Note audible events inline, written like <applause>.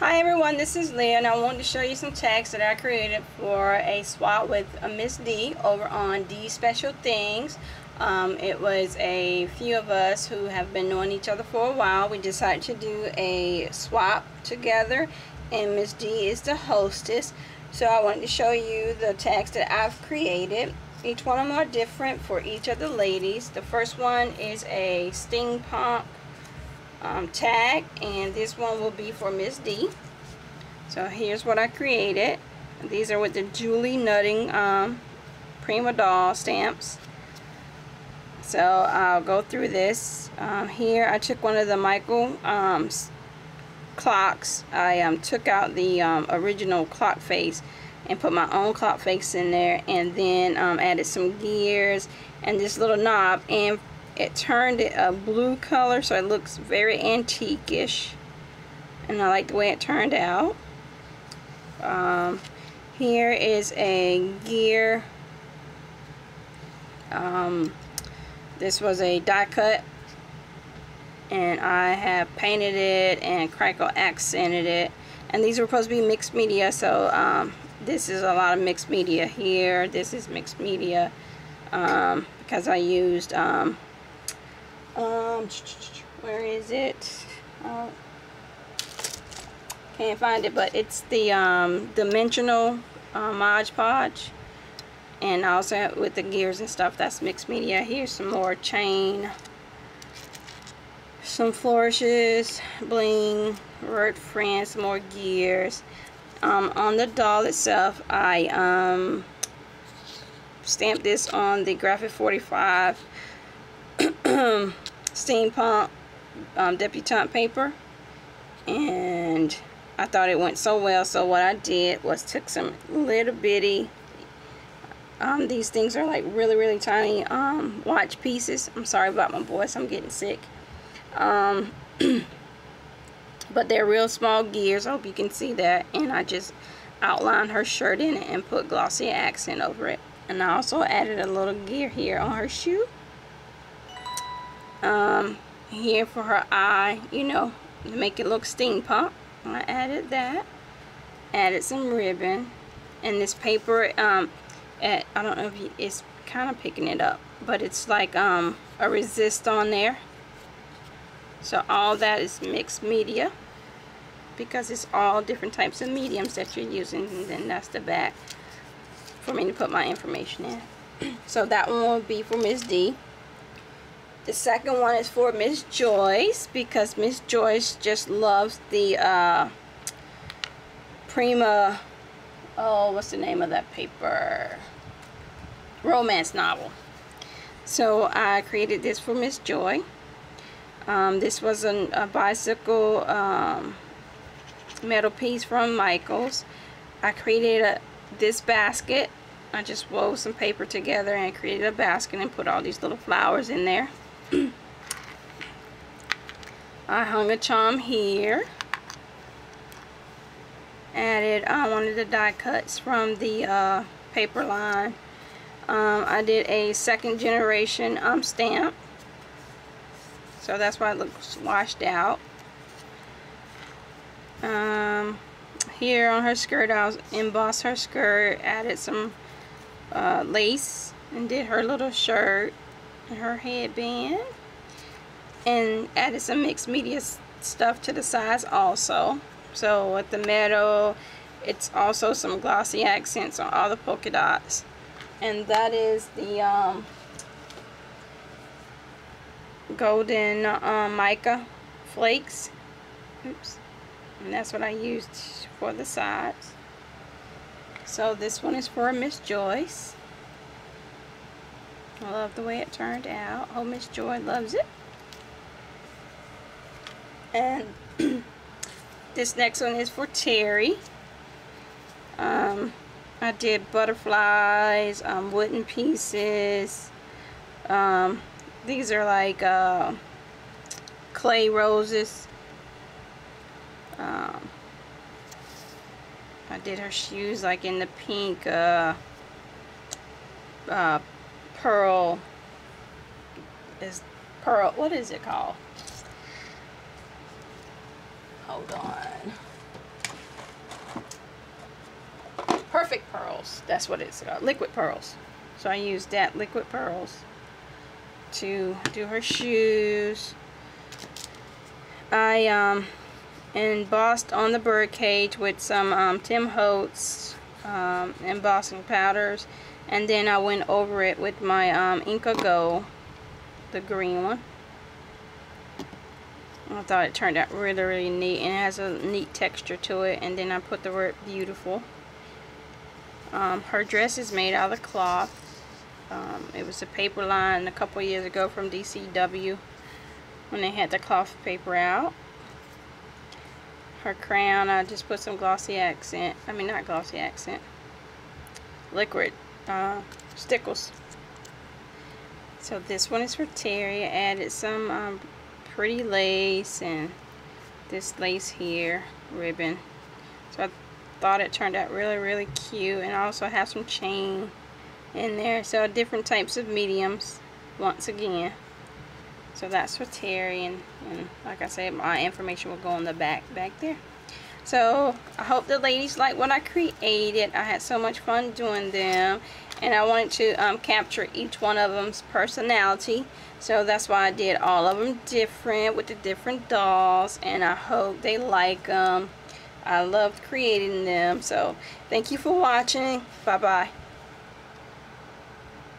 Hi everyone, this is Leah and I wanted to show you some tags that I created for a swap with a Miss Dee over on Dee Special Things. Um, it was a few of us who have been knowing each other for a while. We decided to do a swap together and Miss Dee is the hostess. So I wanted to show you the tags that I've created. Each one of them are different for each of the ladies. The first one is a steampunk um, tag and this one will be for Miss Dee. So here's what I created. These are with the Julie Nutting um, Prima Doll stamps. So I'll go through this. Um, here I took one of the Michael um, clocks. I um, took out the um, original clock face and put my own clock face in there and then added some gears and this little knob and it turned it a blue color so it looks very antique-ish and I like the way it turned out. Um, here is a gear. Um, this was a die cut. And I have painted it and crackle accented it. And these were supposed to be mixed media so um, this is a lot of mixed media here. This is mixed media um, because I used um, where is it? Oh, can't find it but it's the um, dimensional uh, Mod Podge. And also with the gears and stuff that's mixed media here's some more chain some flourishes bling word friends more gears. Um, on the doll itself I um, stamped this on the graphic 45 steampunk um, debutante paper and I thought it went so well so what I did was took some little bitty um, these things are like really, really tiny um, watch pieces. I'm sorry about my voice. I'm getting sick. Um, <clears throat> but they're real small gears. I hope you can see that. And I just outlined her shirt in it and put glossy accent over it. And I also added a little gear here on her shoe. Um, here for her eye, you know, to make it look steampunk. I added that. Added some ribbon. And this paper, um, at, I don't know if you, it's kind of picking it up but it's like um, a resist on there so all that is mixed media because it's all different types of mediums that you're using and then that's the back for me to put my information in <clears throat> so that one will be for Miss Dee the second one is for Miss Joyce because Miss Joyce just loves the uh, Prima oh what's the name of that paper? Romance novel. So I created this for Miss Joy. Um, this was an, a bicycle um, metal piece from Michaels. I created a, this basket. I just wove some paper together and created a basket and put all these little flowers in there I hung a charm here added uh, one of the die cuts from the uh, paper line. Um, I did a second generation um, stamp. So that's why it looks washed out. Um, here on her skirt, I embossed her skirt, added some uh, lace, and did her little shirt her headband. And added some mixed media stuff to the sides also. So with the metal, it's also some glossy accents on all the polka dots. And that is the um, golden um, mica flakes. Oops. And that's what I used for the sides. So this one is for Miss Joyce. I love the way it turned out. Oh, Miss Joy loves it. And <clears throat> This next one is for Terry. Um, I did butterflies, um, wooden pieces. Um, these are like uh, clay roses. Um, I did her shoes like in the pink uh, uh, pearl is pearl what is it called? Hold on. Perfect pearls that's what it's called liquid pearls. So I used that liquid pearls to do her shoes. I um, embossed on the bird cage with some um, Tim Holtz um, embossing powders and then I went over it with my um, Inka Gold, the green one. I thought it turned out really, really neat and it has a neat texture to it. And then I put the word beautiful. Um, her dress is made out of cloth. Um, it was a paper line a couple years ago from DCW when they had the cloth paper out. Her crown, I just put some glossy accent. I mean, not glossy accent. Liquid uh, stickles. So this one is for Terry. I added some um, pretty lace and this lace here ribbon so I thought it turned out really really cute and I also have some chain in there so different types of mediums once again so that's for Terry and, and like I said my information will go on the back back there so I hope the ladies like what I created I had so much fun doing them and I wanted to um, capture each one of them's personality so that's why I did all of them different with the different dolls. And I hope they like them. I loved creating them. So thank you for watching. Bye-bye.